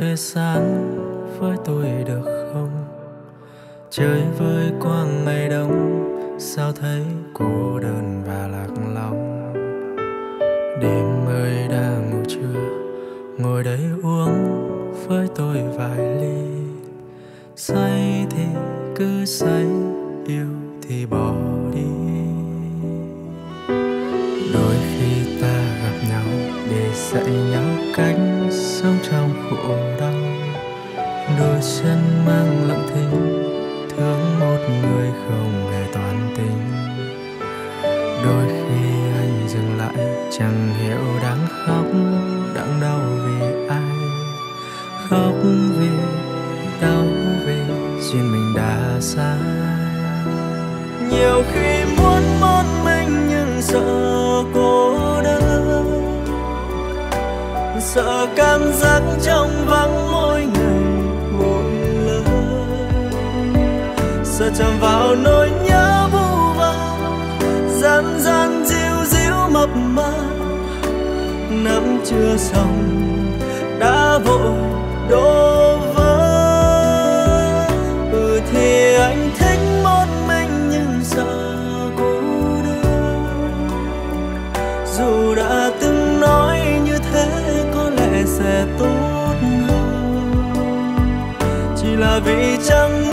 phê sáng với tôi được không? Chơi với quang ngày đông, sao thấy cô đơn và lạc lòng đêm ơi đang ngủ trưa, ngồi đây uống với tôi vài ly. Say thì cứ say, yêu thì bỏ đi. Đôi khi ta gặp nhau để dạy nhau cách sống trong khổ đau. Đôi chân mang lặng thinh giấc trong vắng mỗi ngày, mỗi lời sợ chạm vào nỗi nhớ vu vơ gian gian diu diu mập mờ. Năm chưa xong, đã vội đôi sẽ tốt hơn. Chỉ là vì chẳng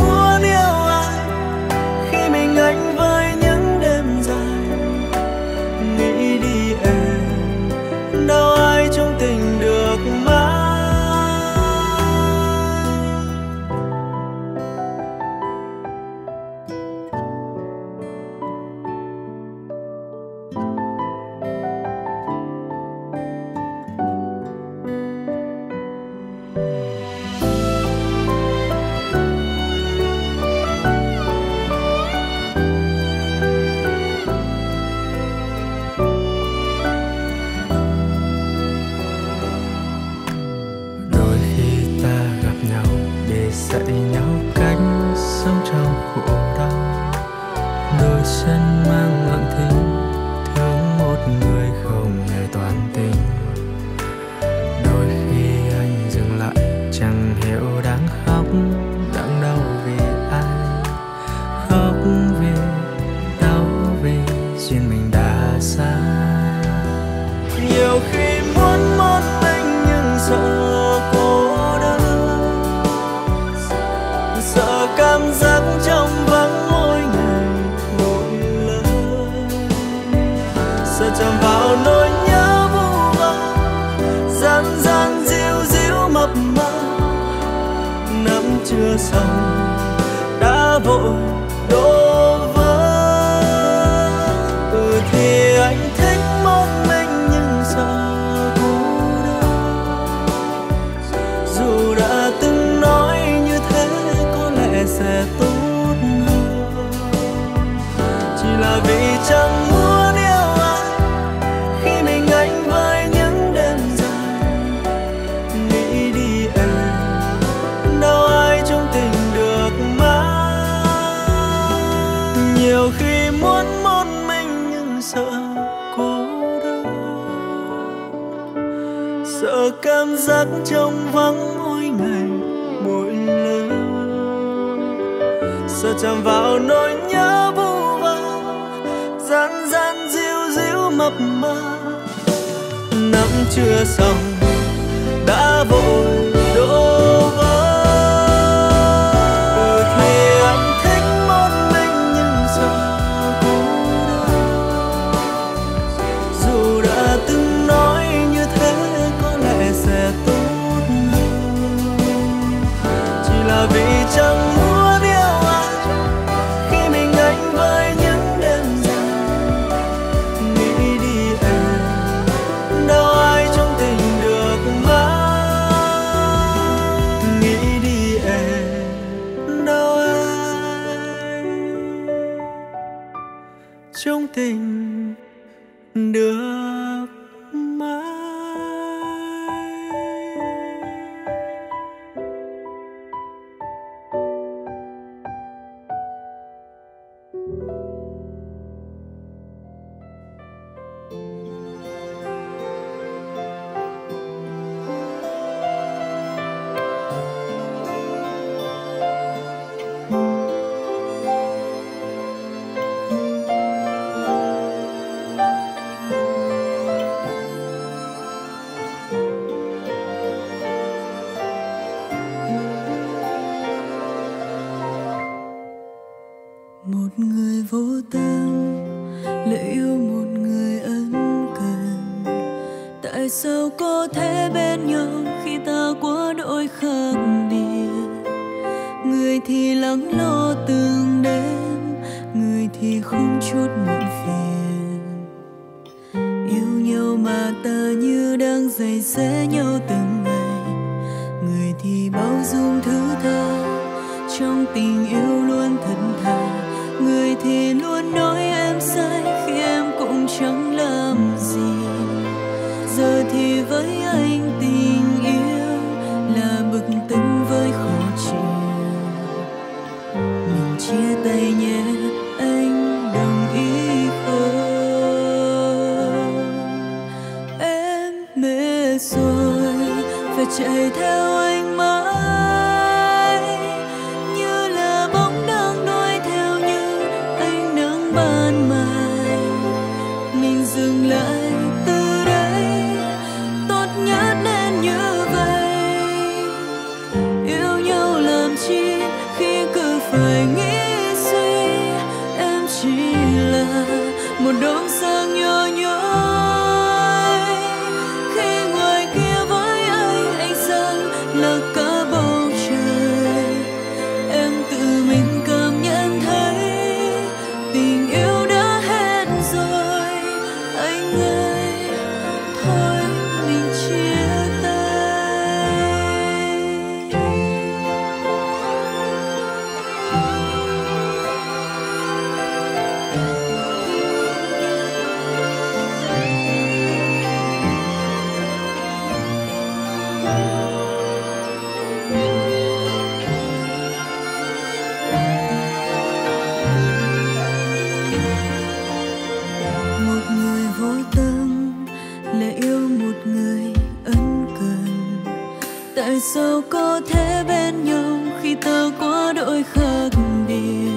tại sao có thể bên nhau khi ta quá đôi khác biệt,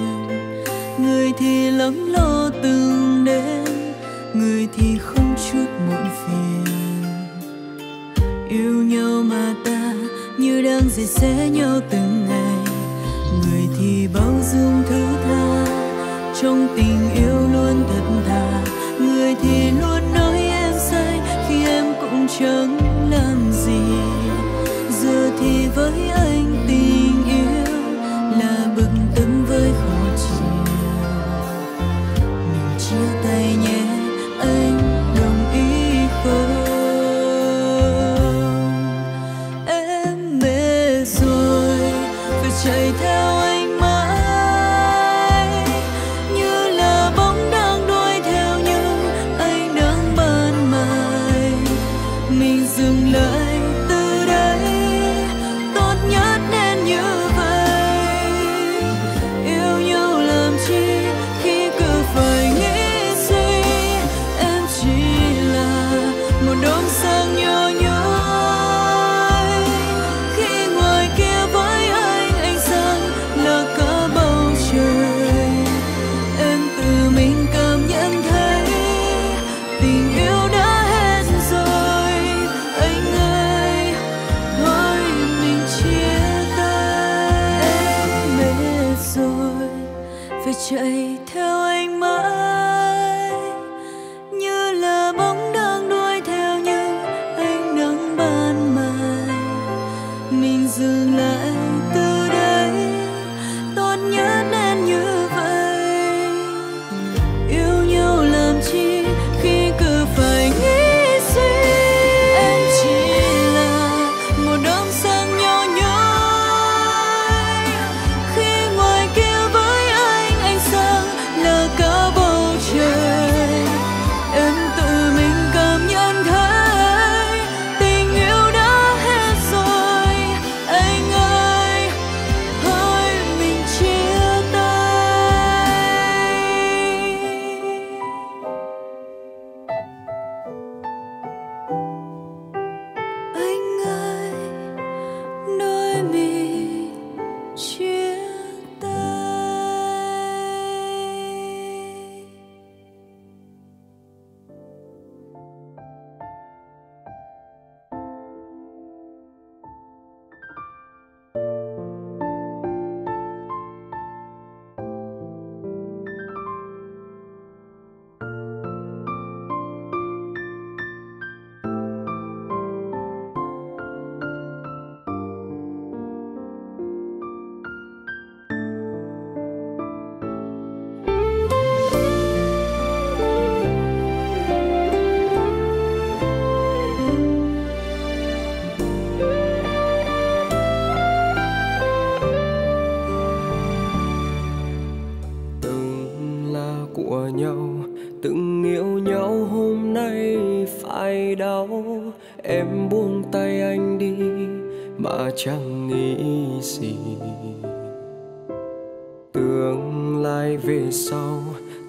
người thì lắm lo từng đêm, người thì không chút muộn phiền. Yêu nhau mà ta như đang dệt sẽ nhau từng ngày, người thì bao dung thứ tha, trong tình yêu luôn thật thà. Người thì luôn nói em sai khi em cũng chẳng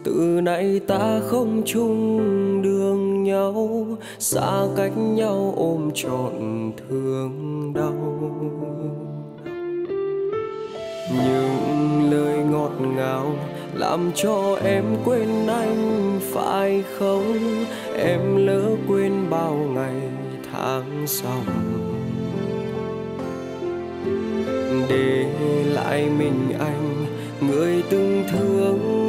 từ nay ta không chung đường nhau, xa cách nhau ôm trọn thương đau. Những lời ngọt ngào làm cho em quên anh, phải không? Em lỡ quên bao ngày tháng sau. Để lại mình anh, người từng thương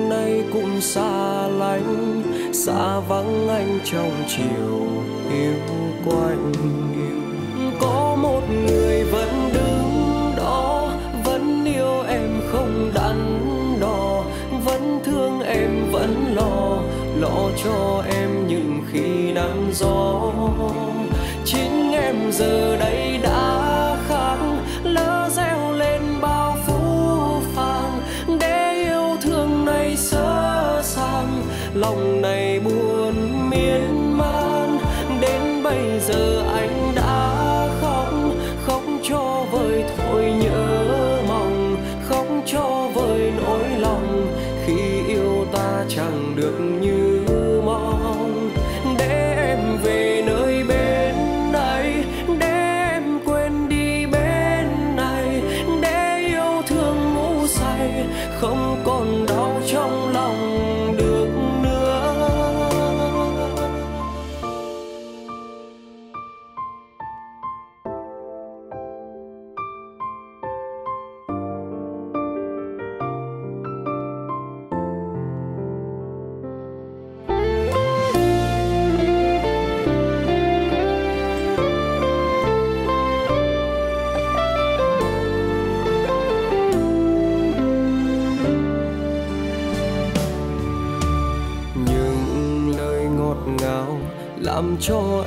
cũng xa lánh, xa vắng anh trong chiều yêu quạnh có một người vẫn đứng đó, vẫn yêu em không đắn đo, vẫn thương em vẫn lo lo cho em những khi nắng gió. Chính em giờ đây đã 超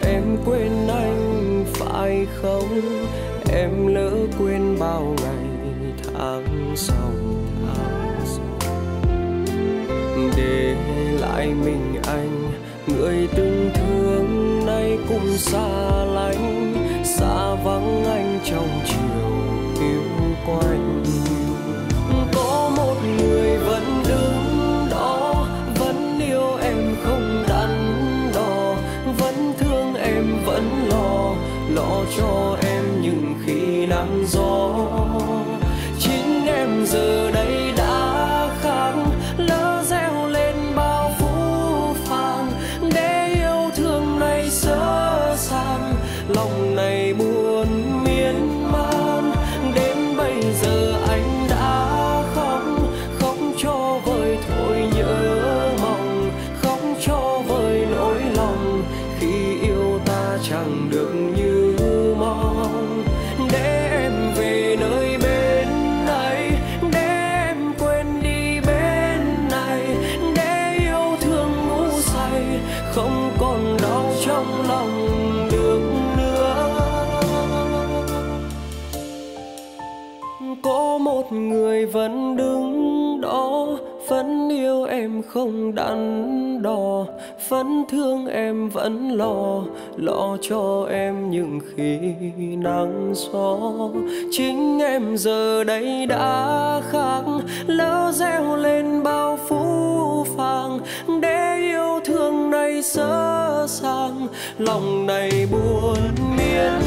không đắn đo. Vẫn thương em vẫn lo lo cho em những khi nắng gió chính em giờ đây đã khác, lỡ gieo lên bao phú phàng. Để yêu thương này sơ sàng, lòng này buồn miên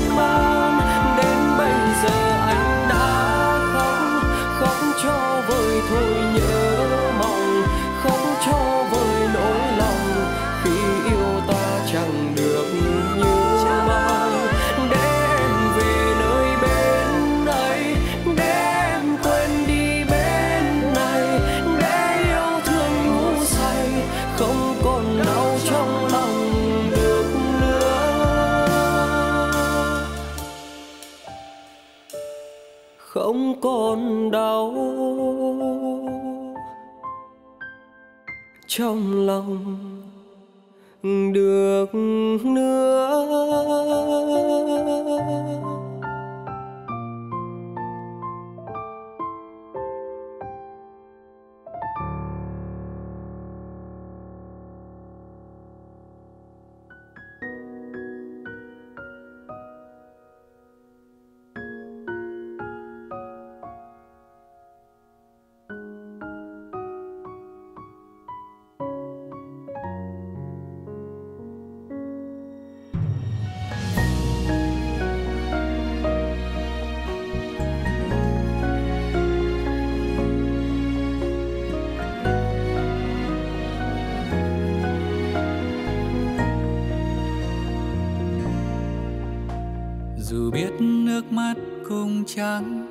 không còn đau. Trong lòng được nữa trắng,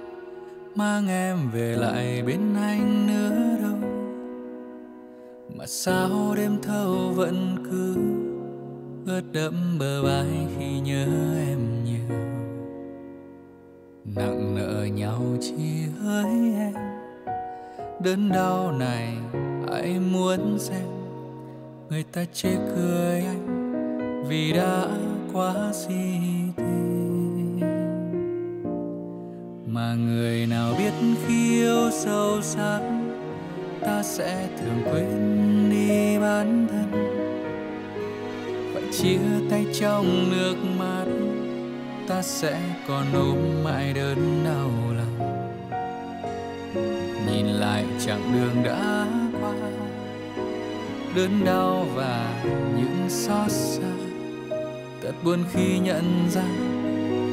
mang em về lại bên anh nữa đâu. Mà sao đêm thâu vẫn cứ ướt đẫm bờ vai khi nhớ em nhiều. Nặng nợ nhau chỉ hỡi em, đớn đau này ai muốn xem? Người ta chê cười anh vì đã quá xin. Khiêu khi yêu sâu sắc, ta sẽ thường quên đi bản thân. Phải chia tay trong nước mắt, ta sẽ còn ôm mãi đớn đau lòng. Nhìn lại chặng đường đã qua, đớn đau và những xót xa. Thật buồn khi nhận ra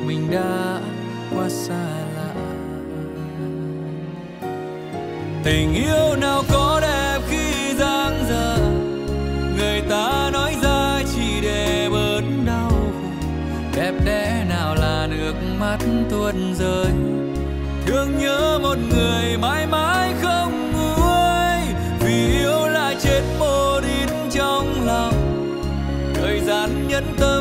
mình đã quá xa. Tình yêu nào có đẹp khi dang dở? Người ta nói ra chỉ để bớt đau khổ. Đẹp đẽ nào là nước mắt tuôn rơi? Thương nhớ một người mãi mãi không nguôi, vì yêu là chết một ít trong lòng. Thời gian nhẫn tâm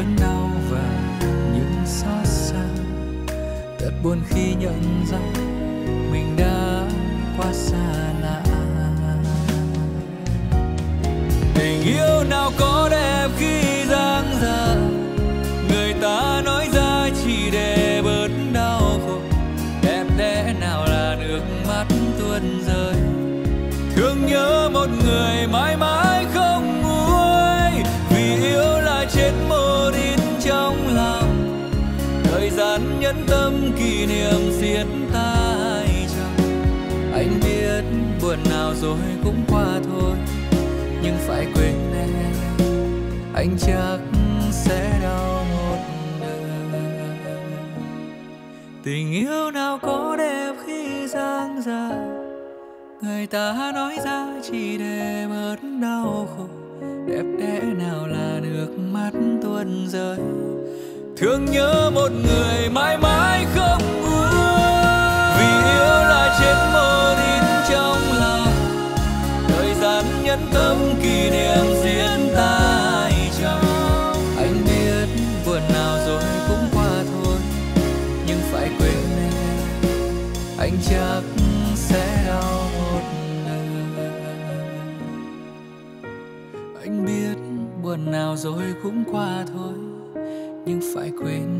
đớn đau và những xót xa. Thật buồn khi nhận ra mình đã quá xa lạ. Tình yêu nào có đẹp khi dang dở? người ta nói ra chỉ để bớt đau khổ. Đẹp đẽ nào là nước mắt tuôn rơi? Thương nhớ một người mãi mãi chắc sẽ đau một đời. Tình yêu nào có đẹp khi giang dài người ta nói ra chỉ để bớt đau khổ. Đẹp đẽ nào là nước mắt tuôn rơi. Thương nhớ một người mãi mãi. rồi cũng qua thôi. Nhưng phải quên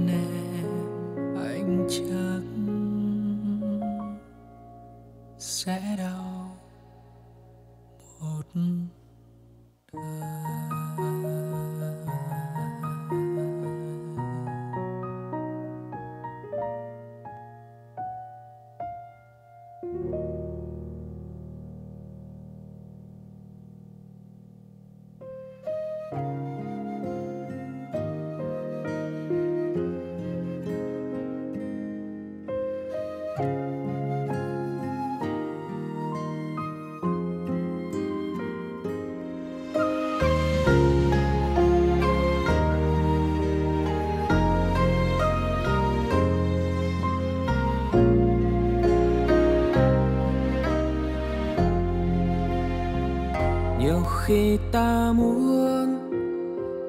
ta muốn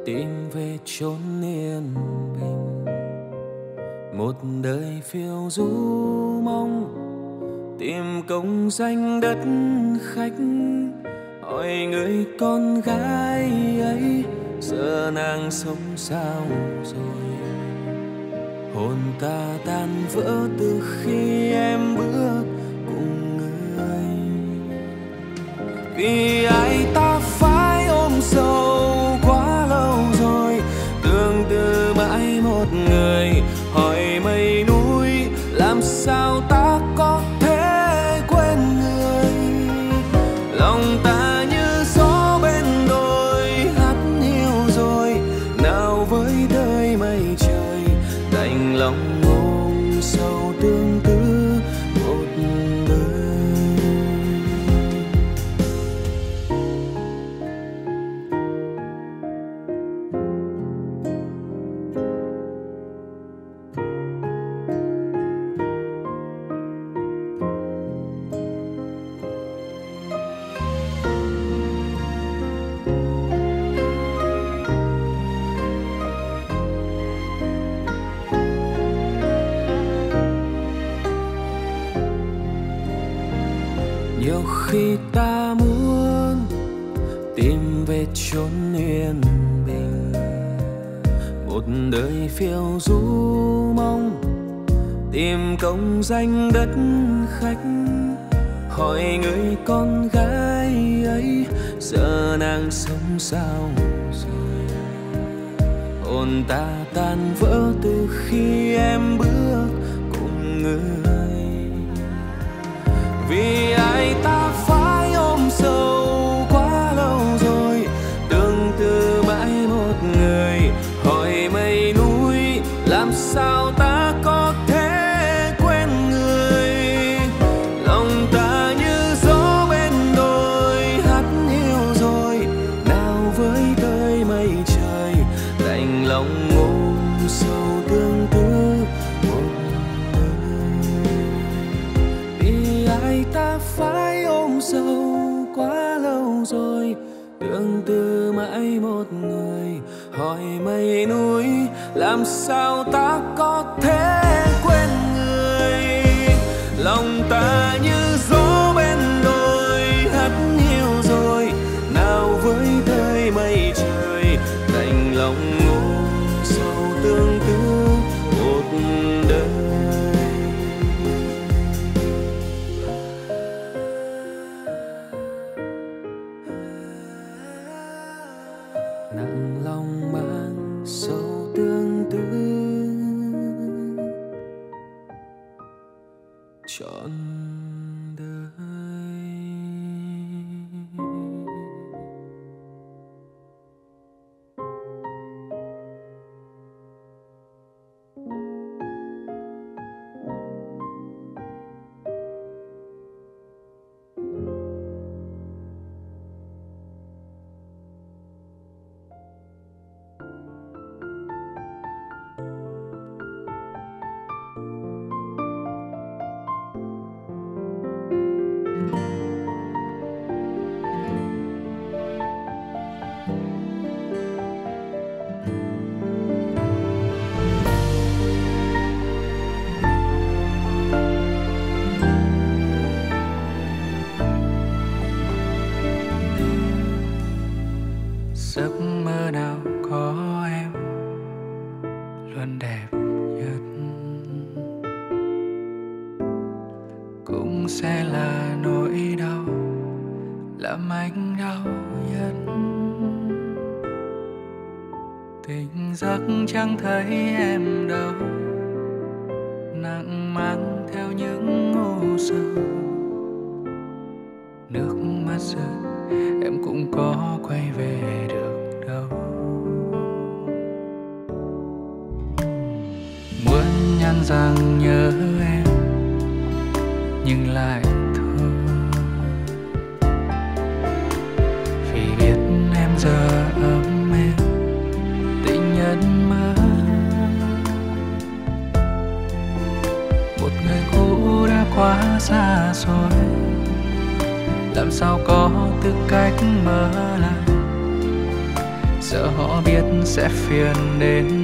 tìm về chốn yên bình. Một đời phiêu du mong, tìm công danh đất khách. Hỏi người con gái ấy, giờ nàng sống sao rồi? Hồn ta tan vỡ từ khi em bước cùng người. Vì danh đất khách. Hỏi người con gái ấy giờ nàng sống sao? làm sao ta thấy sẽ phiền đến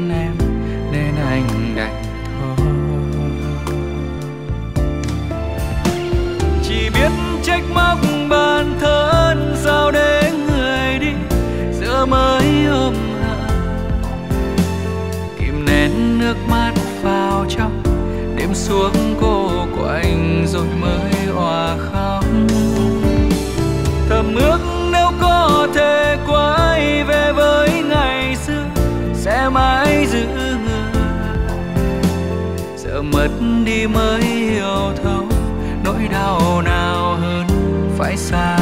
mới hiểu thấu nỗi đau nào hơn phải xa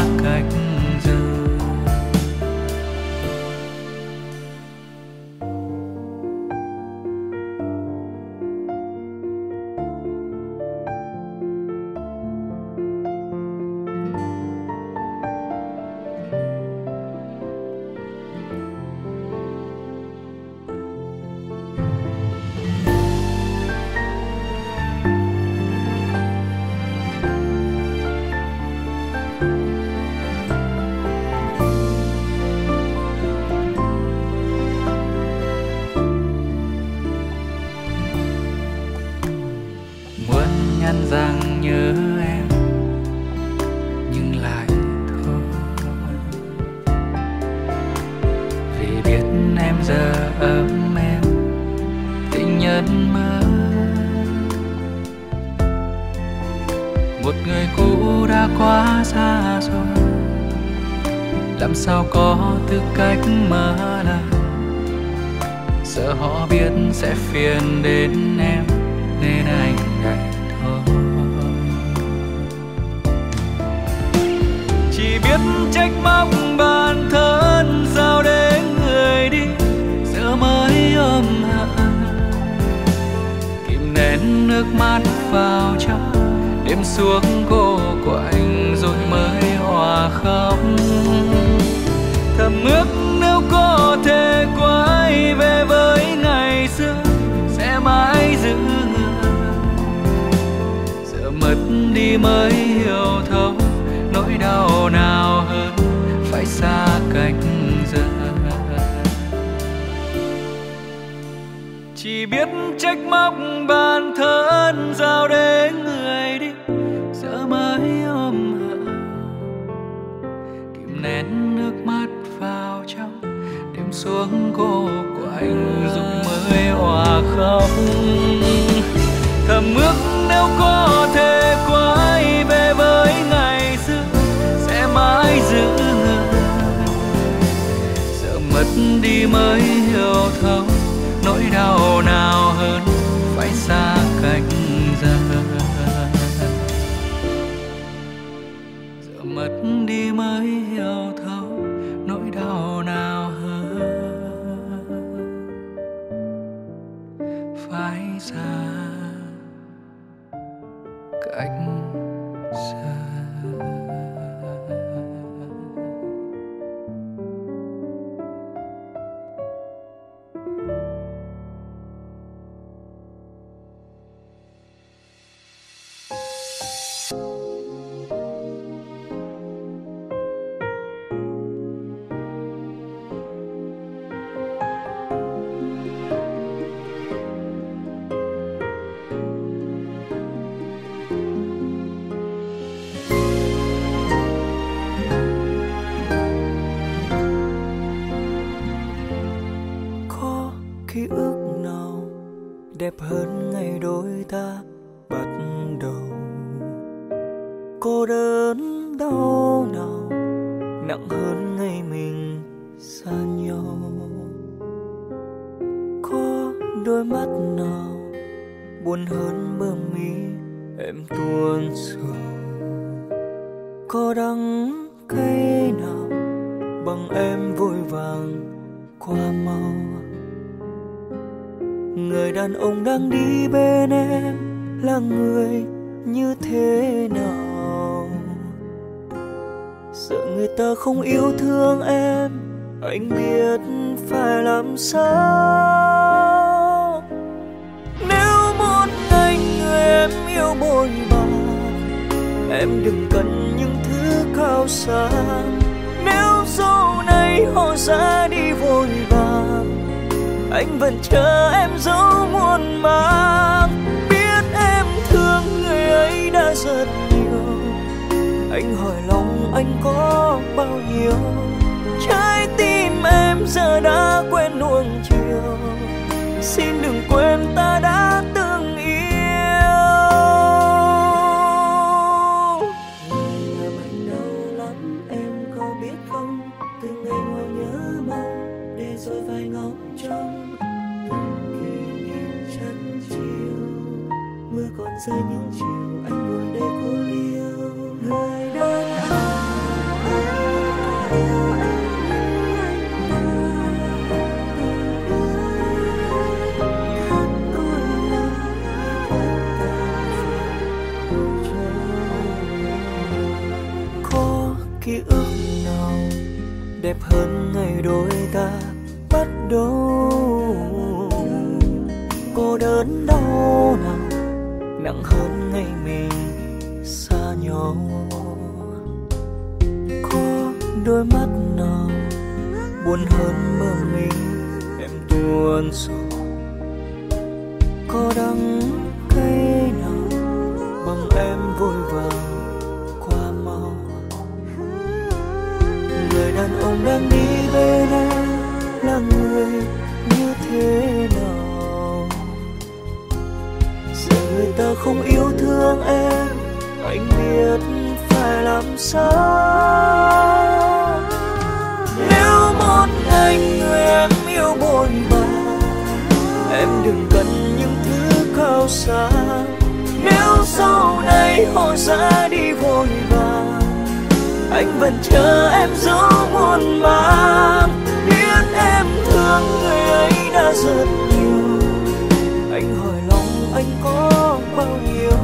mới hiểu thấu nỗi đau nào hơn, phải xa cách dần. Chỉ biết trách móc bản thân giao đến người đi giờ mới ôm hận. Kìm nén nước mắt vào trong, đêm xuống cô của anh dùng mới hòa không. Thầm ước nếu có thể qua mới hiểu thấu nỗi đau nào hơn phải xa anh vẫn chờ em dấu muôn mang, biết em thương người ấy đã rất nhiều. Anh hỏi lòng anh có bao nhiêu? Trái tim em giờ đã quên nuông chiều. Xin đừng quên ta đã rơi những chiều anh ngồi đây cô liêu. Người đơn ông ký ức nào đẹp hơn ngày đôi ta? Bắt đầu đôi mắt nào buồn hơn mơ mình em tuôn sầu. có đắng cay nào bằng em vội vàng người đàn ông đang đi bên em là người như thế nào? Giờ người ta không yêu thương em, anh biết phải làm sao? Nếu một người em yêu buồn bã. Em đừng cần những thứ cao xa nếu sau này họ ra đi vội vàng anh vẫn chờ em dấu buồn bã. Biết em thương người ấy đã rất nhiều. Anh hỏi lòng anh có bao nhiêu?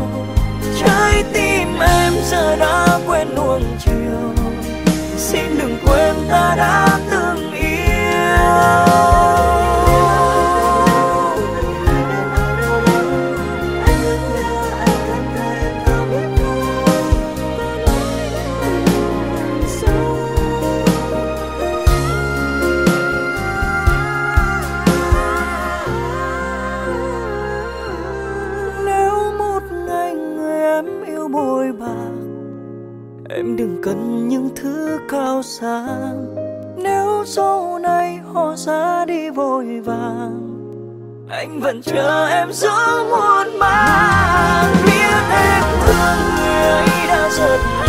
Trái tim em giờ đã quên nuông chiều. Xin đừng quên ta đã từng Em đừng cần những thứ cao xa nếu sau này họ ra đi vội vàng, anh vẫn chờ em giữa muôn mang biết em thương người ấy đã rất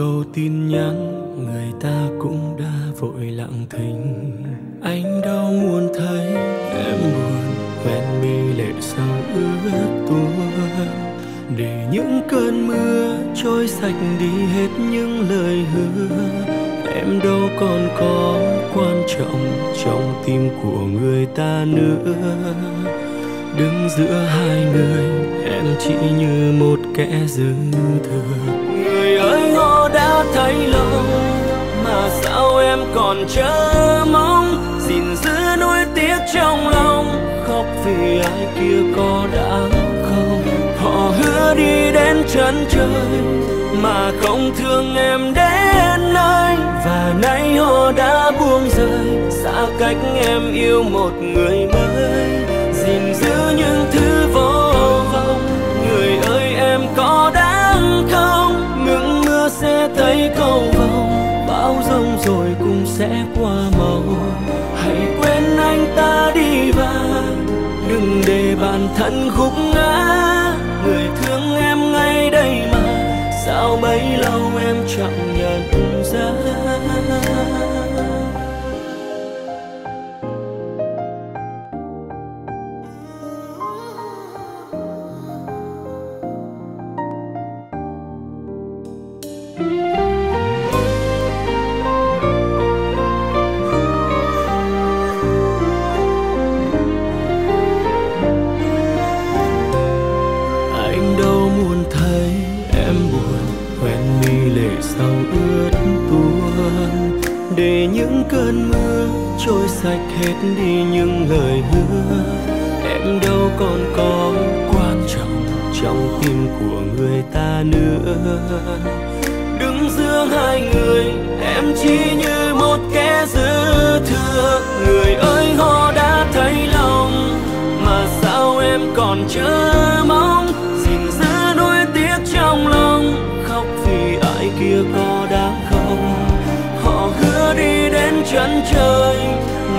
câu tin nhắn người ta cũng đã vội lặng thinh. Anh đau muốn thấy em buồn, quen mi lệ sau ướt tuôn. Để những cơn mưa trôi sạch đi hết những lời hứa. Em đâu còn có quan trọng trong tim của người ta nữa. Đứng giữa hai người em chỉ như một kẻ dư thừa. Xa cách em yêu một người mới, gìn giữ những thứ vô vọng. Người ơi, em có đáng không? Ngừng mưa sẽ thấy cầu vồng. Bão rông rồi cũng sẽ qua màu. Hãy quên anh ta đi và đừng để bản thân khúc ngã. Người thương em ngay đây mà. Sao bấy lâu em chẳng nhận ra? Cơn mưa trôi sạch hết đi những lời hứa. Em đâu còn có quan trọng trong tim của người ta nữa. Đứng giữa hai người, em chỉ như một kẻ dư thừa. Người ơi, họ đã thấy lòng, mà sao em còn chờ mong? Chân trời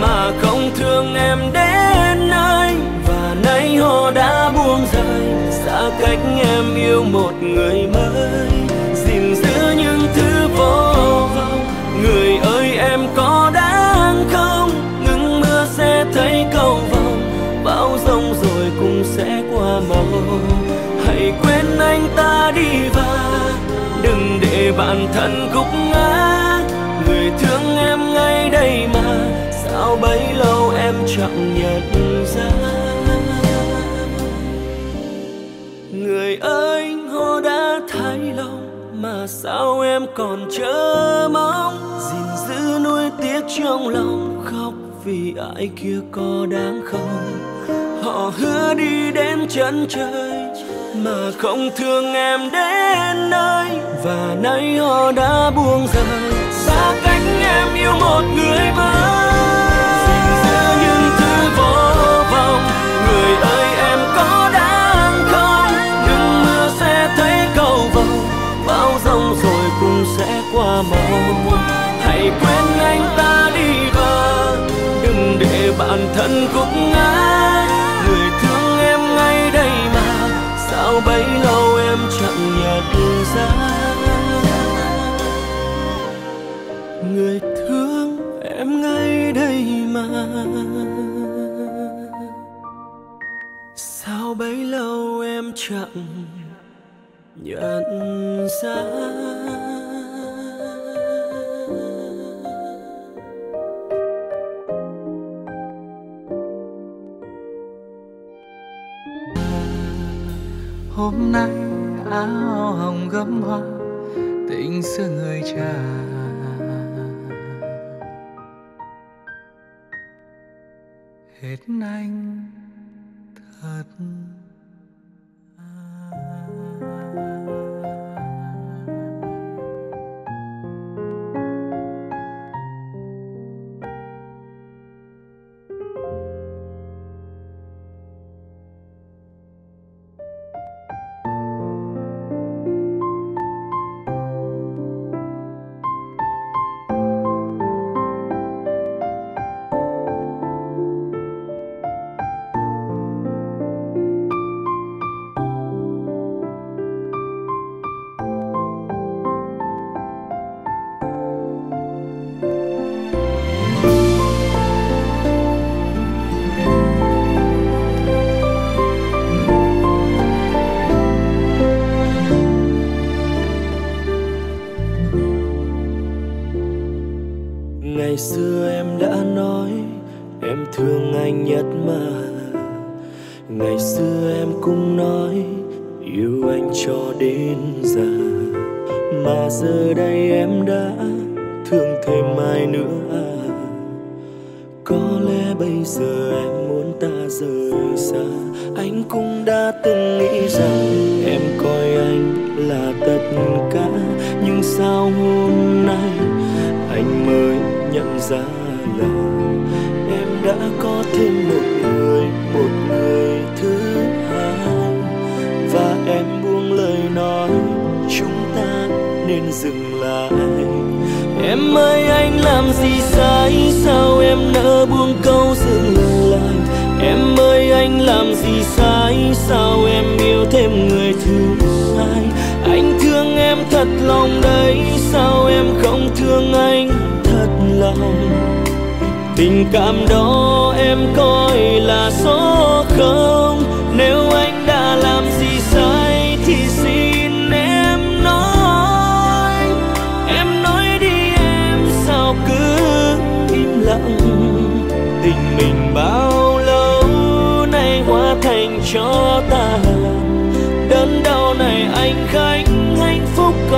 mà không thương em đến nơi. Và nay họ đã buông rời, xa cách em yêu một người mới. Gìn giữ những thứ vô vọng, người ơi em có đáng không? Ngừng mưa sẽ thấy cầu vồng, bão rông rồi cũng sẽ qua màu. Hãy quên anh ta đi và đừng để bản thân gục chẳng nhận ra. Người anh họ đã thay lòng, mà sao em còn chờ mong? Gìn giữ nuối tiếc trong lòng, khóc vì ai kia có đáng không? Họ hứa đi đến chân trời, mà không thương em đến nơi. Và nay họ đã buông rời. Xa cách em yêu một người mới. Người ơi, em có đáng không? Đừng mưa sẽ thấy cầu vồng bao dòng rồi cũng sẽ qua màu hãy quên anh ta đi và đừng để bản thân gục ngã. Người thương em ngay đây mà. Sao bấy lâu em chẳng nhận ra? Nhận ra. Hôm nay áo hồng gấm hoa, tình xưa người cha. Hết anh thật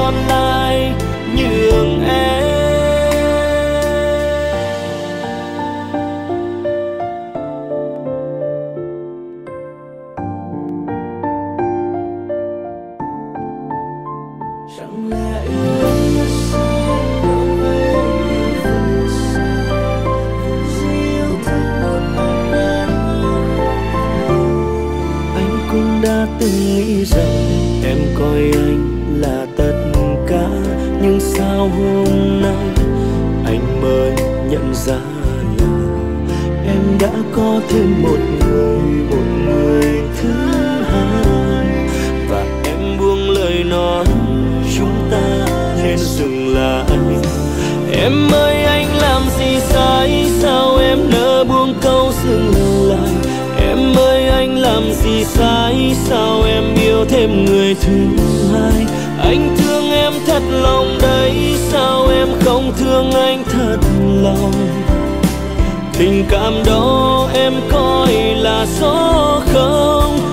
phúc còn có thêm một người một người thứ hai. Và em buông lời nói, chúng ta nên dừng lại. Em ơi, anh làm gì sai? Sao em nỡ buông câu dừng lại? Em ơi, anh làm gì sai? Sao em yêu thêm người thứ hai? Anh thương em thật lòng đấy. Sao em không thương anh thật lòng? Tình cảm đó em coi là số không?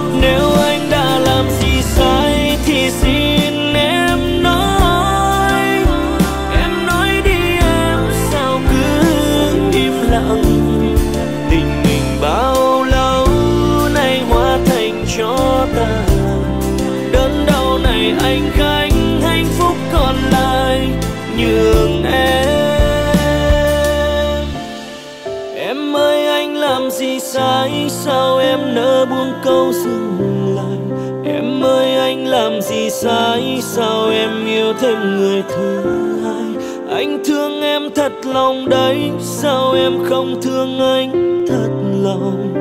Sai sao em yêu thêm người thứ hai Anh thương em thật lòng đấy, sao em không thương anh thật lòng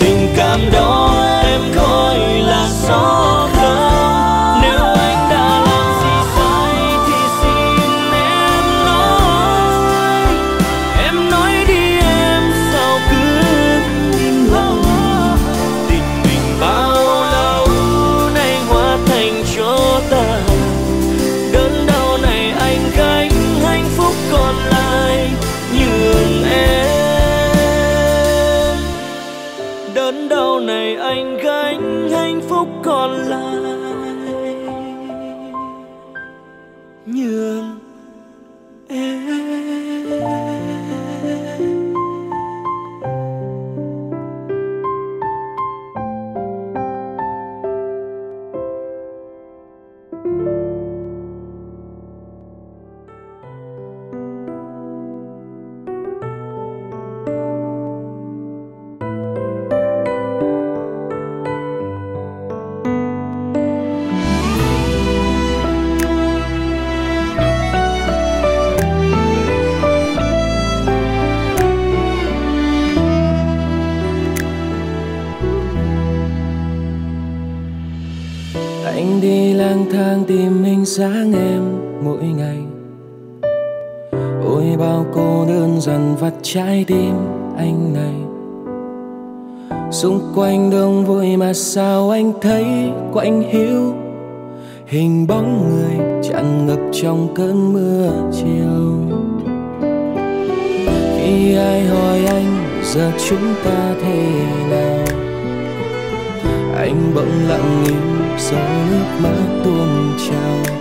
Tình cảm đó em coi là gió. Quanh đông vui mà sao anh thấy quạnh hiu hình bóng người tràn ngập trong cơn mưa chiều. Khi ai hỏi anh, giờ chúng ta thế nào? Anh bỗng lặng im giọt nước mắt tuôn trào.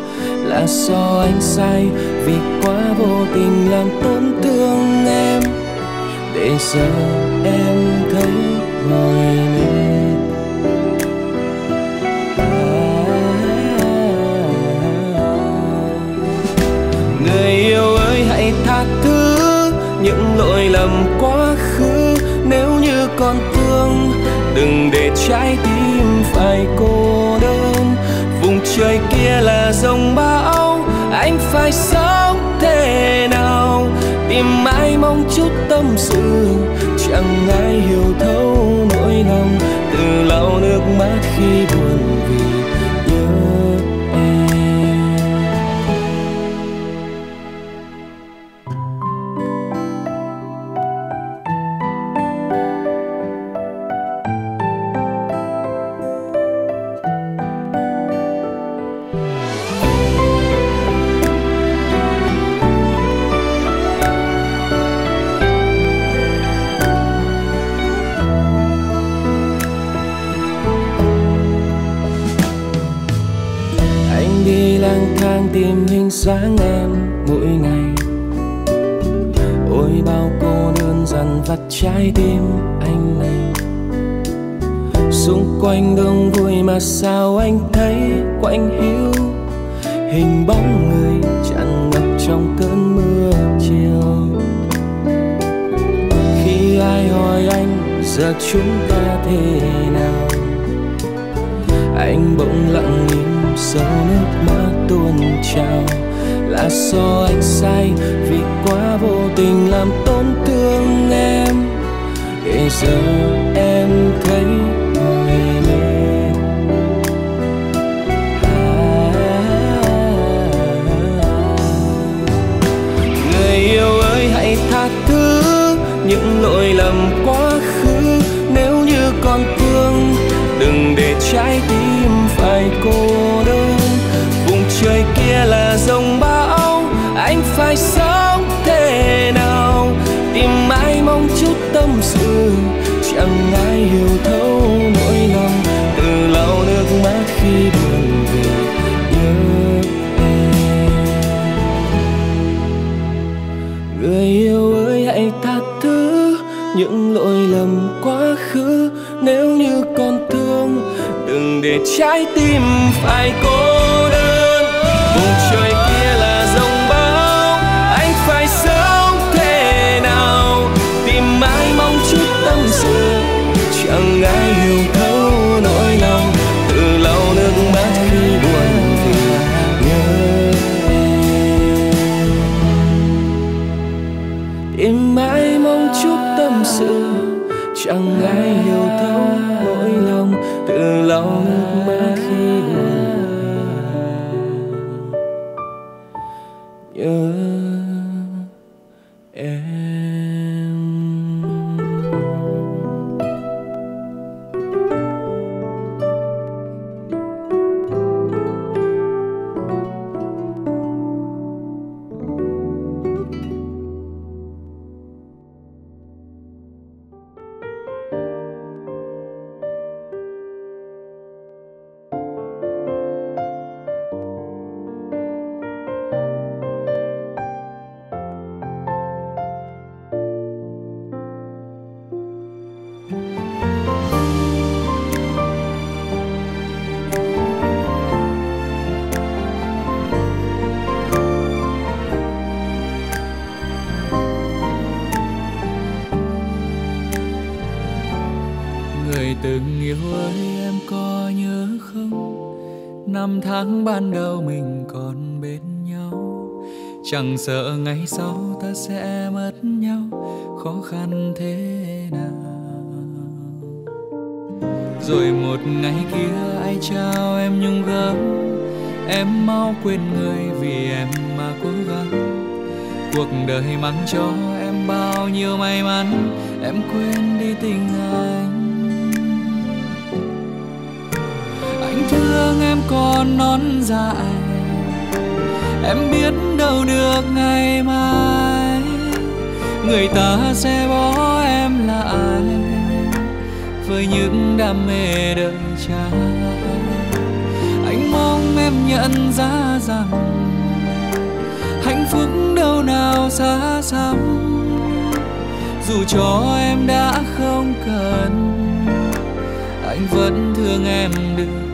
Là do anh sai, vì quá vô tình làm tổn thương em. Để giờ em những lỗi lầm quá khứ. Nếu như còn thương, đừng để trái tim phải cô đơn. Vùng trời kia là dòng bão anh phải sống thế nào? Tìm mãi mong chút tâm sự, chẳng ai hiểu thấu lòng từ lau nước mắt. Em mỗi ngày. Ôi, bao cô đơn dần vặt trái tim anh này. Xung quanh đông vui mà sao anh thấy quạnh hiu? Hình bóng người tràn ngập trong cơn mưa chiều. Khi ai hỏi anh, giờ chúng ta thế nào? Anh bỗng lặng im sau nước mắt tuôn trào là do anh sai vì quá vô tình làm tổn thương em. Để giờ em thấy người mệt người yêu ơi, hãy tha thứ những lỗi lầm quá khứ. Nếu như còn thương, đừng để trái tim trái tim phải cô năm tháng ban đầu mình còn bên nhau. Chẳng sợ ngày sau ta sẽ mất nhau, khó khăn thế nào? Rồi một ngày kia ai trao em nhung gấm em mau quên người vì em mà cố gắng. Cuộc đời mang cho em bao nhiêu may mắn, em quên đi tình ai. Thương em còn non dại em biết đâu được ngày mai, người ta sẽ bỏ em lại với những đam mê đời trai anh mong em nhận ra rằng hạnh phúc đâu nào xa xăm. Dù cho em đã không cần, anh vẫn thương em được.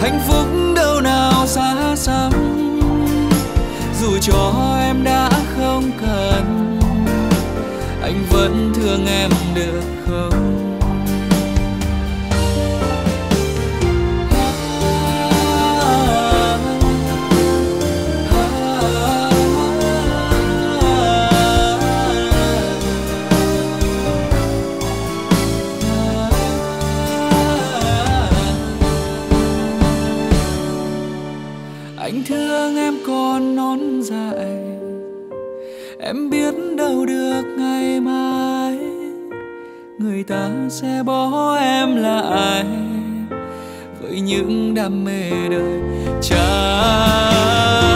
hạnh phúc đâu nào xa xăm. Dù cho em đã không cần, anh vẫn thương em được không? người ta sẽ bỏ em lại với những đam mê đời. Trai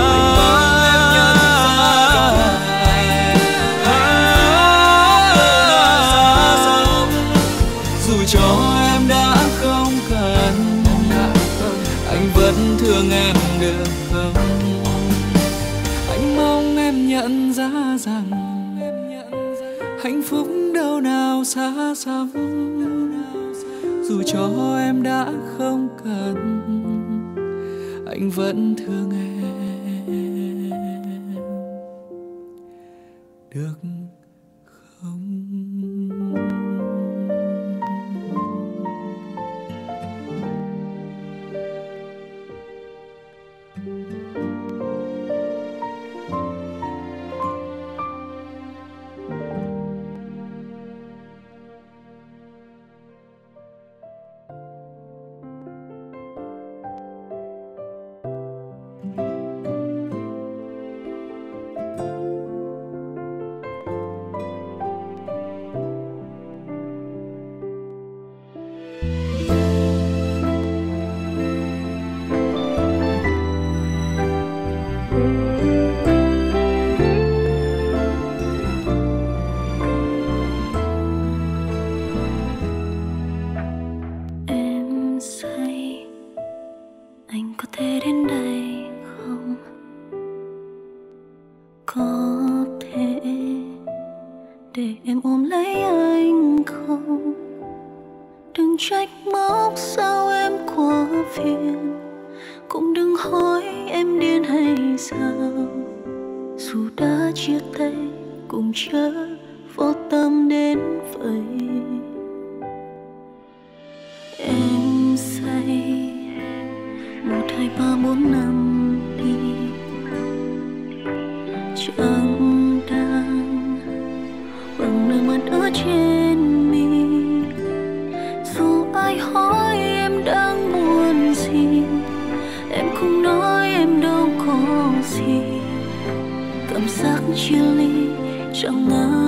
xa xa vút dù cho em đã không cần anh vẫn thương em. ba bốn năm đi chẳng đang bằng nước mắt ở trên mi. Dù ai hỏi em đang buồn gì, em cũng nói em đâu có gì. Cảm giác chia ly chẳng ngờ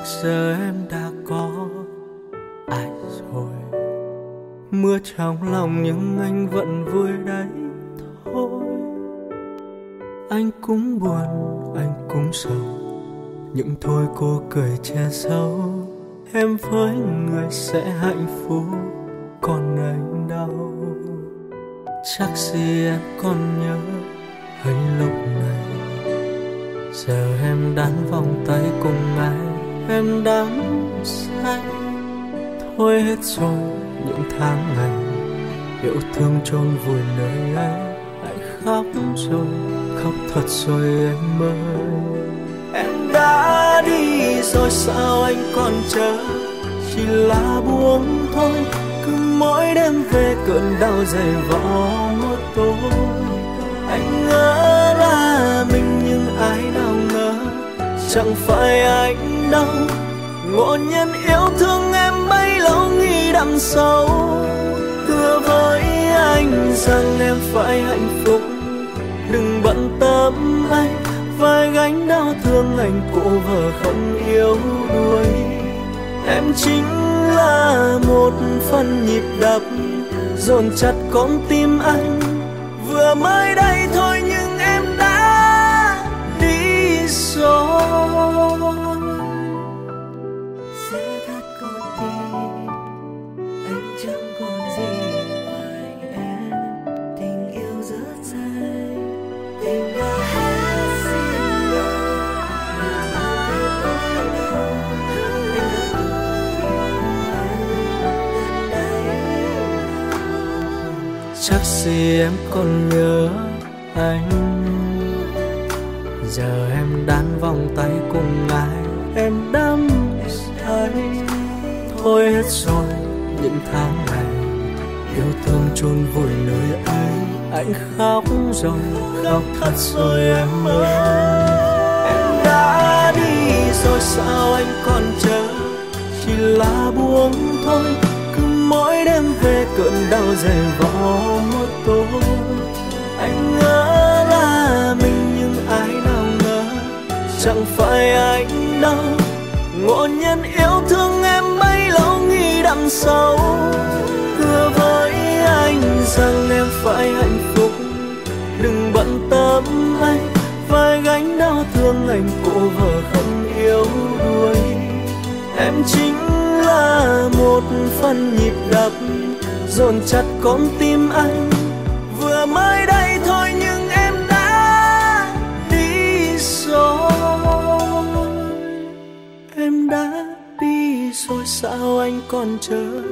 chắc giờ rằng em phải hạnh phúc. Đừng bận tâm anh, vai gánh đau thương anh cụ vợ không yêu đuối. Em chính là một phần nhịp đập, dồn chặt con tim anh. Vừa mới đây thôi nhưng em đã đi rồi. Gì em còn nhớ anh, giờ em đan vòng tay cùng ai? Em đắm say, thôi hết rồi, những tháng ngày, yêu thương chôn vùi nơi ấy anh khóc rồi, khóc thật rồi em ơi. Em đã đi rồi, sao anh còn chờ? Chỉ là buông thôi mỗi đêm về cơn đau dày vò một tối. Anh ngỡ là mình nhưng ai nào ngờ, chẳng phải anh đâu. Ngộ nhân yêu thương em bấy lâu nghĩ đằng sau. Thưa với anh rằng em phải hạnh phúc. Đừng bận tâm anh, vai gánh đau thương anh, cô vợ không yêu đuối. Em chính ra một phần nhịp đập, dồn chặt con tim anh. Vừa mới đây thôi nhưng em đã đi rồi. Em đã đi rồi, sao anh còn chờ?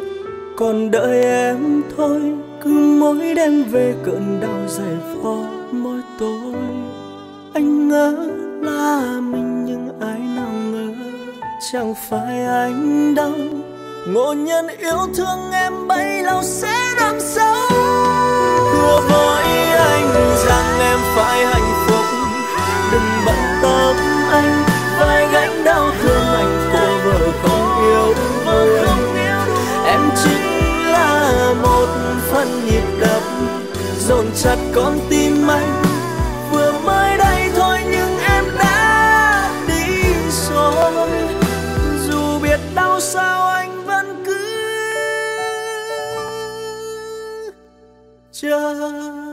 Còn đợi em thôi, cứ mỗi đêm về cơn đau dày vò môi tôi anh ngỡ là mình chẳng phải anh đâu ngộ nhân yêu thương em bấy lâu sẽ đắm sâu. Hứa với anh rằng em phải hạnh phúc. Đừng bận tâm anh phải gánh đau thương anh của vợ không yêu đuối em chính là một phần nhịp đập, dồn chặt con tim anh. Chờ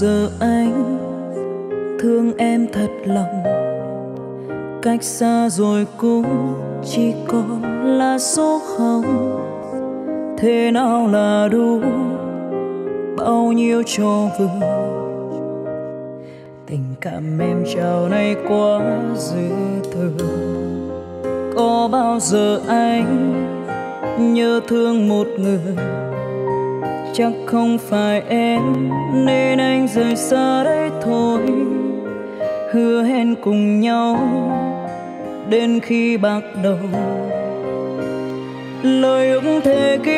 giờ anh thương em thật lòng. Cách xa rồi cũng chỉ còn là số không. Thế nào là đủ? Bao nhiêu cho vừa? Tình cảm em trao nay quá dư thừa có bao giờ anh nhớ thương một người? Chắc không phải em, nên anh rời xa đây thôi. Hứa hẹn cùng nhau đến khi bạc đầu. Lời ước thề kia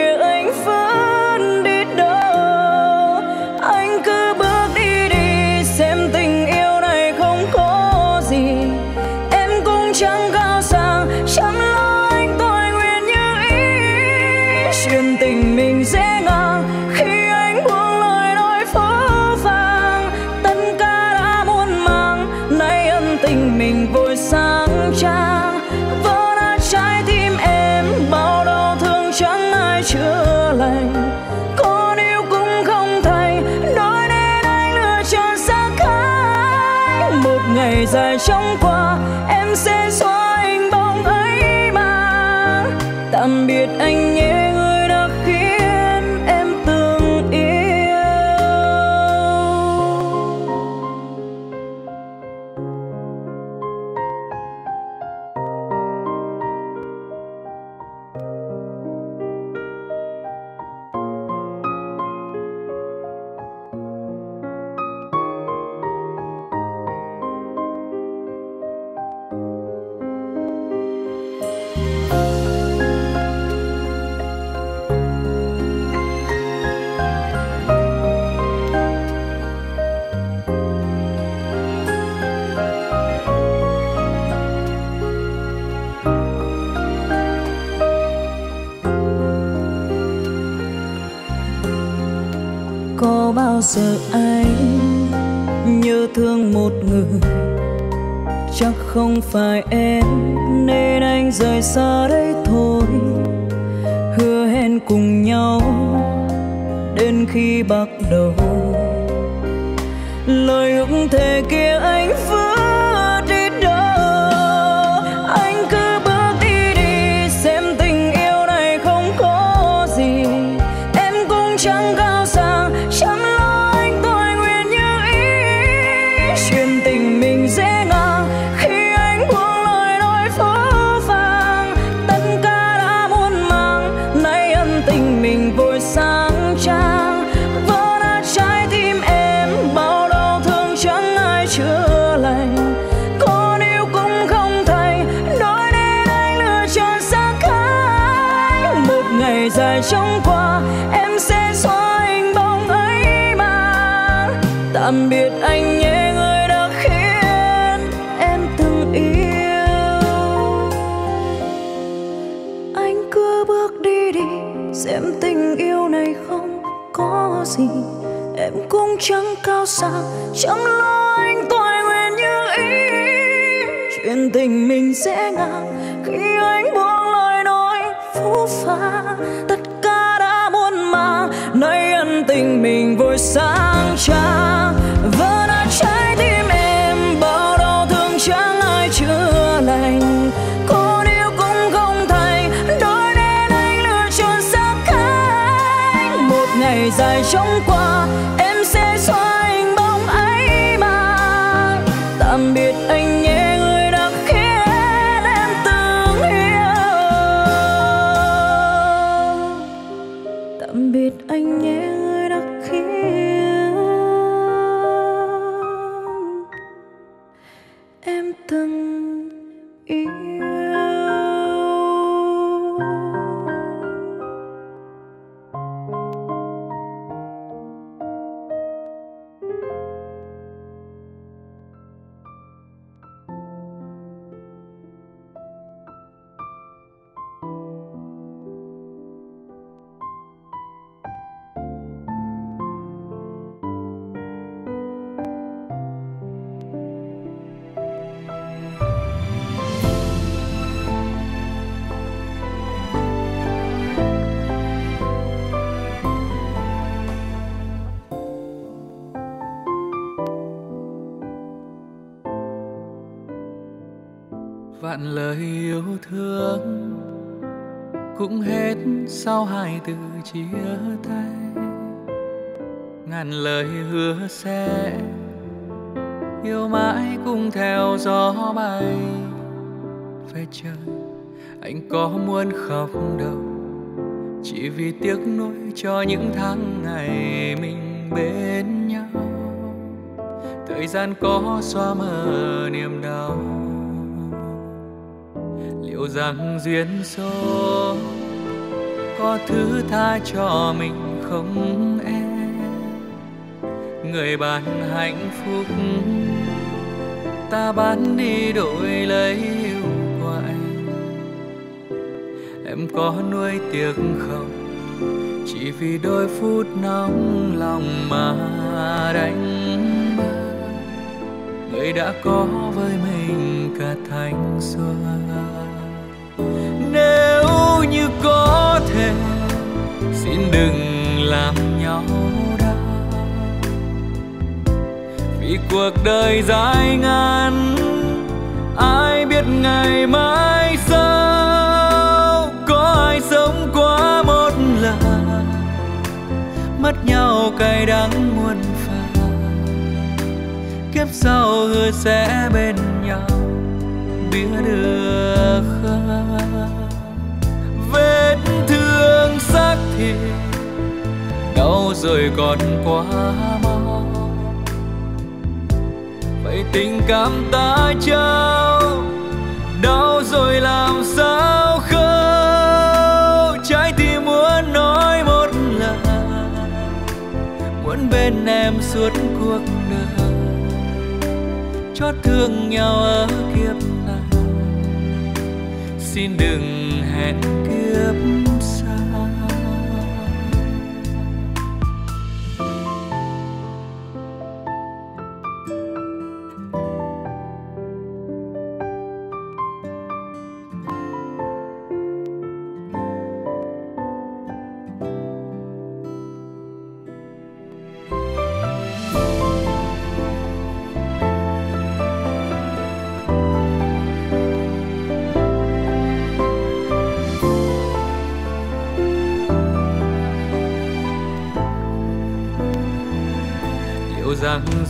giờ anh nhớ thương một người. Chắc không phải em nên anh rời xa đây thôi. Hứa hẹn cùng nhau đến khi bạc đầu. Lời ước thề kia chẳng chẳng lo anh toại nguyện như ý? Chuyện tình mình sẽ ngang khi anh buông lời nói phũ phàng. Tất cả đã muôn màng, nay ân tình mình vội xa. Yêu chia tay. Ngàn lời hứa sẽ yêu mãi cùng theo gió bay. Về trời anh có muốn khóc đâu. Chỉ vì tiếc nuối cho những tháng ngày mình bên nhau. Thời gian có xóa mờ niềm đau. Liệu rằng duyên số có thứ tha cho mình không em? Người bạn hạnh phúc, ta bán đi đổi lấy yêu của anh em có nuôi tiếc không? Chỉ vì đôi phút nóng lòng mà đánh mất người đã có với mình cả thanh xuân như có thể, xin đừng làm nhau đau. Vì cuộc đời dài ngắn ai biết ngày mai sau, có ai sống qua một lần. Mất nhau cay đắng muôn phần, kiếp sau hứa sẽ bên nhau, biết được không xác đau rồi còn quá mau. Vậy tình cảm ta trao, đau rồi làm sao khâu trái tim muốn nói một lần muốn bên em suốt cuộc đời. Chót thương nhau ở kiếp này, xin đừng hẹn kiếp sau.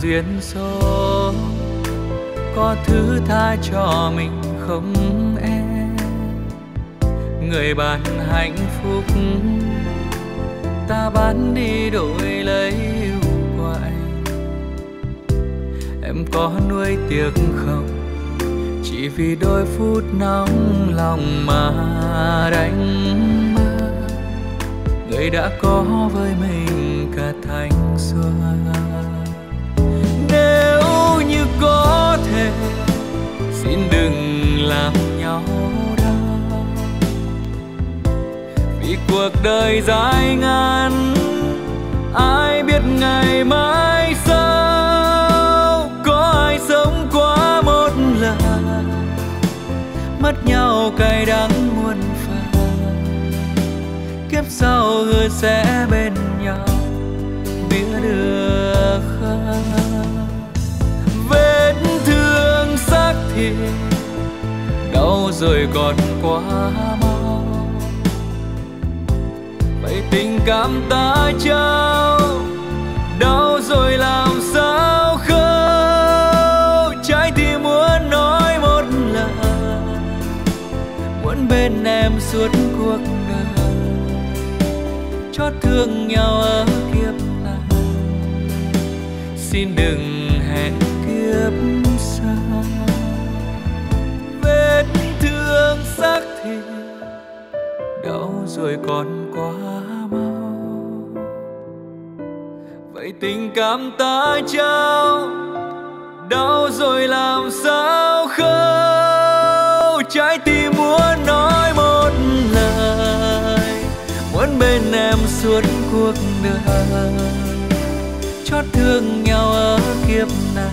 duyên số. Có thứ tha cho mình không em? Người bạn hạnh phúc, ta bán đi đổi lấy yêu của anh em có nuôi tiếc không? Chỉ vì đôi phút nóng lòng mà đánh mất. Người đã có với mình cả thành xuân. thế, xin đừng làm nhau đau. Vì cuộc đời dài ngàn, ai biết ngày mai sau, có ai sống quá một lần. Mất nhau cay đắng muôn phần, kiếp sau hứa sẽ bên nhau. Biết được rời còn quá mau. Vậy tình cảm ta trao đau rồi làm sao khâu trái tim muốn nói một lần, muốn bên em suốt cuộc đời. Cho thương nhau ở kiếp này. Xin đừng tình cảm ta trao. Đau rồi làm sao khâu trái tim muốn nói một lời. Muốn bên em suốt cuộc đời. Chót thương nhau ở kiếp này.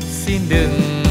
Xin đừng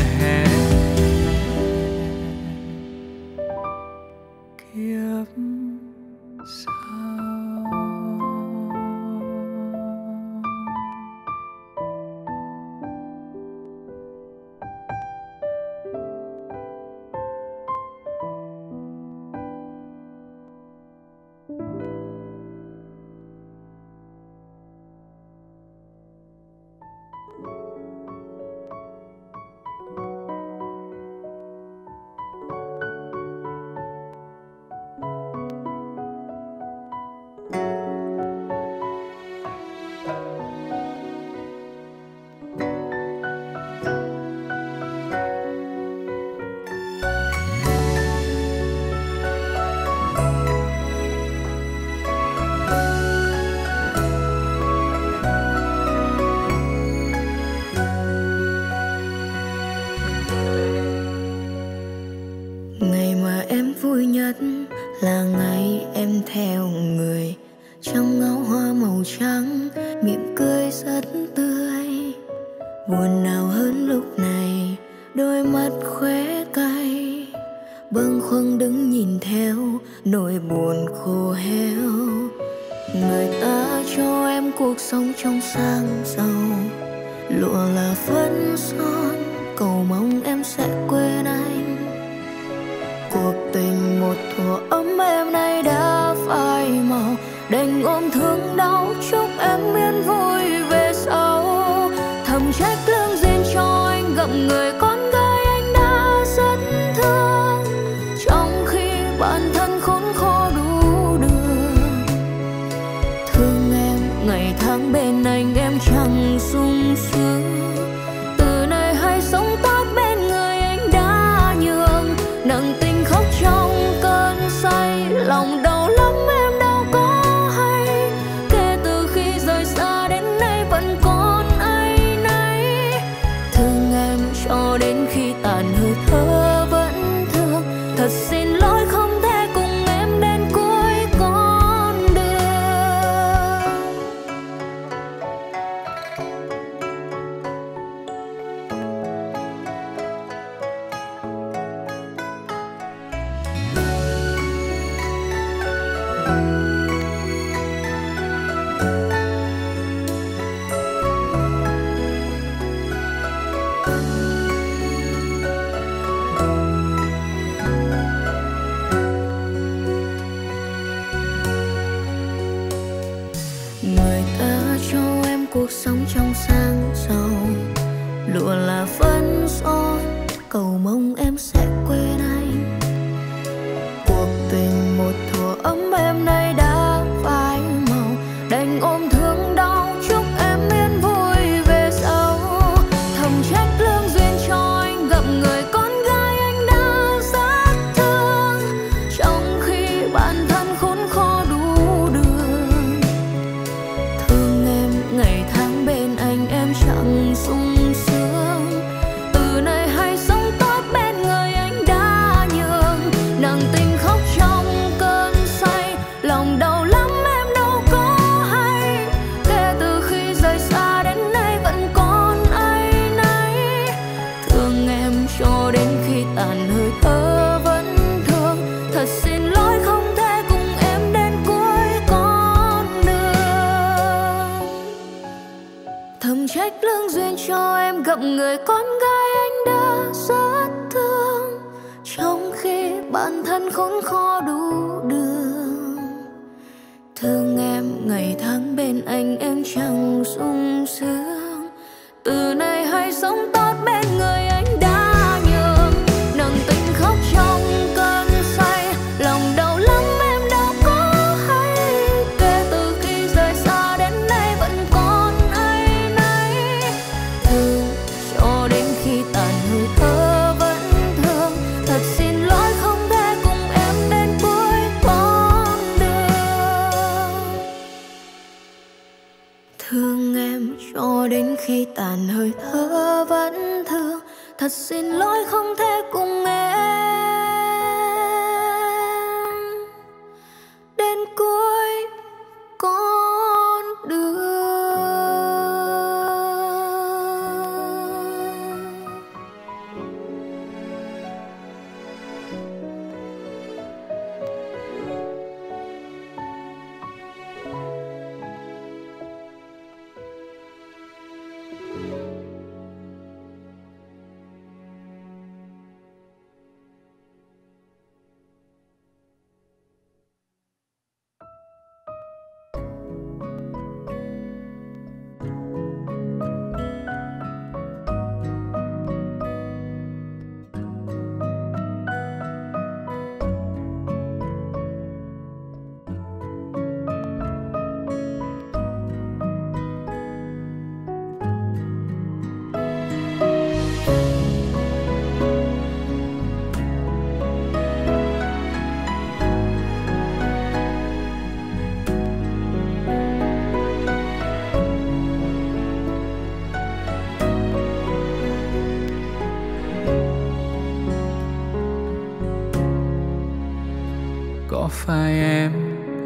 Phải em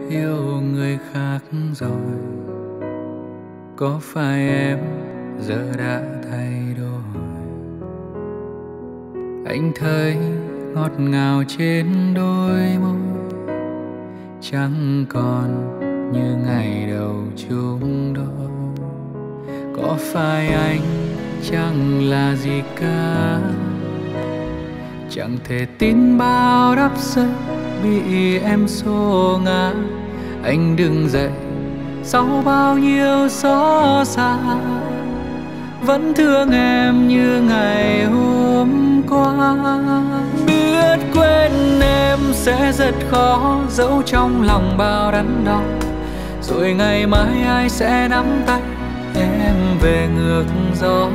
yêu người khác rồi? Có phải em giờ đã thay đổi? Anh thấy ngọt ngào trên đôi môi, chẳng còn như ngày đầu chúng đôi. Có phải anh chẳng là gì cả? Chẳng thể tin bao đắp giấc bị em xô ngã. Anh đừng dậy, sau bao nhiêu xót xa, vẫn thương em như ngày hôm qua. Biết quên em sẽ rất khó dẫu trong lòng bao đắn đo. Rồi ngày mai ai sẽ nắm tay em về ngược gió.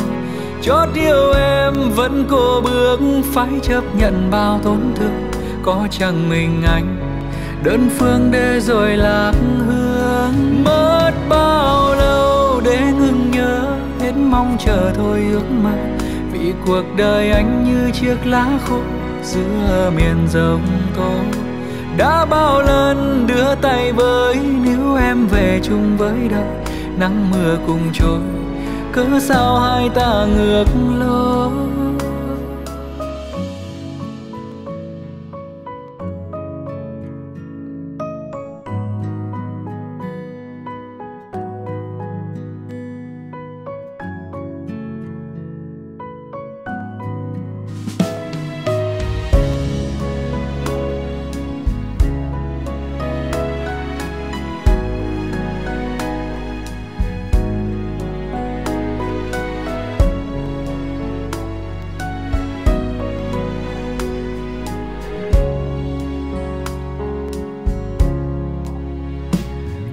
Chót yêu em vẫn cô bước, phải chấp nhận bao tổn thương có chẳng mình anh? Đơn phương để rồi lạc hương mất bao lâu để ngừng nhớ? Hết mong chờ thôi ước mơ, vì cuộc đời anh như chiếc lá khô giữa miền rộng tố đã bao lần đưa tay với nếu em về chung với đời, nắng mưa cùng trôi, cớ sao hai ta ngược lối?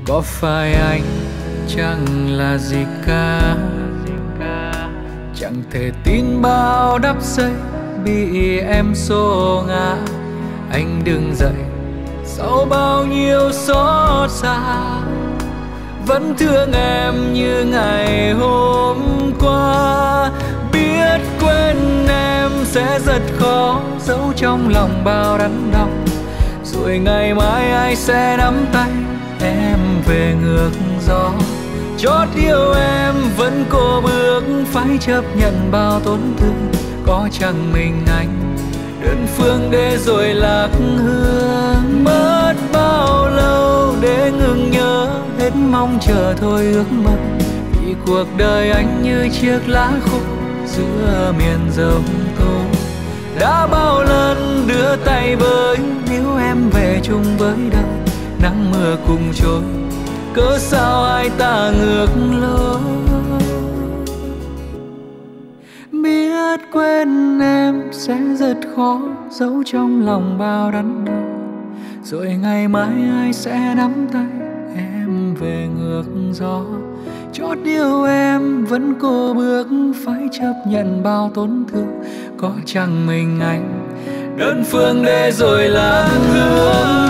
Có phải anh chẳng là gì cả? Chẳng thể tin bao đắp xây bị em xô ngã. Anh đừng dậy, sau bao nhiêu xót xa. Vẫn thương em như ngày hôm qua. Biết quên em sẽ rất khó giấu trong lòng bao đắn đau. Rồi ngày mai ai sẽ nắm tay? Về ngược gió. Chót yêu em vẫn cô bước, phải chấp nhận bao tổn thương. Có chẳng mình anh, đơn phương để rồi lạc hương mất bao lâu để ngừng nhớ, hết mong chờ thôi ước mơ. Vì cuộc đời anh như chiếc lá khô, giữa miền giông tố đã bao lần đưa tay với nếu em về chung với đời nắng mưa cùng trôi cớ sao hai ta ngược lối? Biết quên em sẽ rất khó giấu trong lòng bao đắn đau rồi ngày mai ai sẽ nắm tay em về ngược gió? Chót yêu em vẫn cô bước phải chấp nhận bao tổn thương. Có chẳng mình anh đơn phương để rồi là thương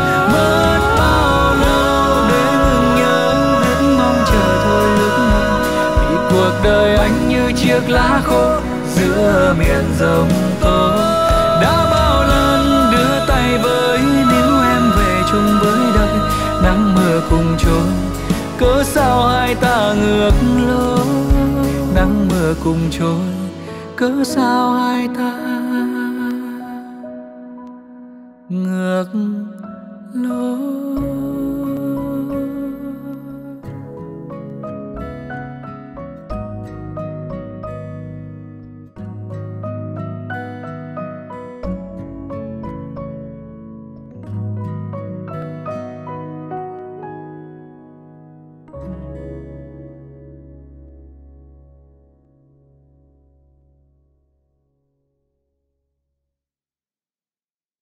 cuộc đời anh như chiếc lá khô giữa miền rồng tố đã bao lần đưa tay với nếu em về chung với đời nắng mưa cùng trôi cớ sao hai ta ngược lối, nắng mưa cùng trôi cớ sao hai ta ngược lối?